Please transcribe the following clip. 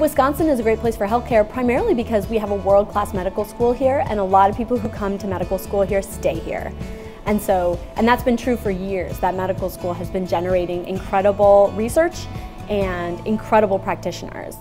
Wisconsin is a great place for healthcare primarily because we have a world-class medical school here and a lot of people who come to medical school here stay here. And so, and that's been true for years. That medical school has been generating incredible research and incredible practitioners.